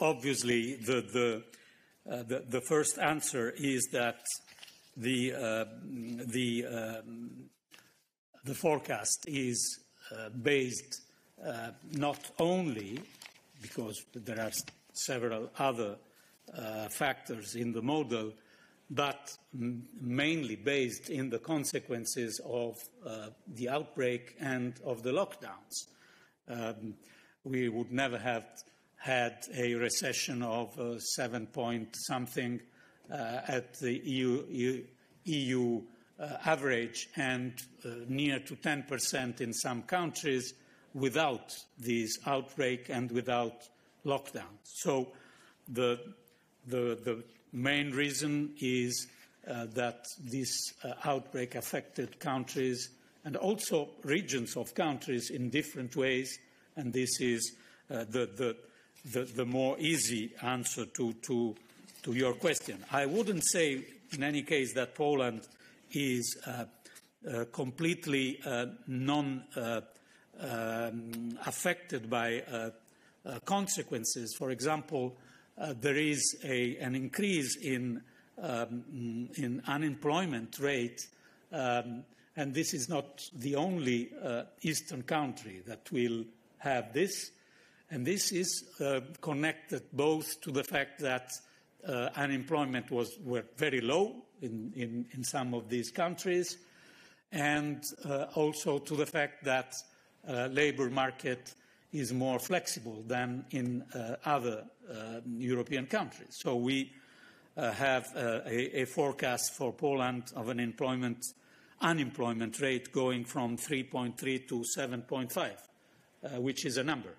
obviously, the, the, uh, the, the, first answer is that the, uh, the, um, the forecast is uh, based uh, not only because there are several other uh, factors in the model, but mainly based in the consequences of the outbreak and of the lockdowns. Um, we would never have had a recession of uh, seven point something uh, at the EU, EU, EU uh, average and uh, near to 10% in some countries without this outbreak and without lockdown. So the, the, the main reason is uh, that this uh, outbreak affected countries and also regions of countries in different ways, and this is uh, the, the, the, the, more easy answer to, to, to, your question. I wouldn't say, in any case, that Poland is uh, uh, completely uh, non um, affected by consequences. For example, there is a, an increase in, um, in unemployment rate um, and this is not the only uh, eastern country that will have this. And this is uh, connected both to the fact that uh, unemployment was were very low in, in, in, some of these countries, and uh, also to the fact that uh, labor market is more flexible than in uh, other uh, European countries. So we have a, a, forecast for Poland of an employment unemployment rate going from 3.3 to 7.5, Uh, which is a number.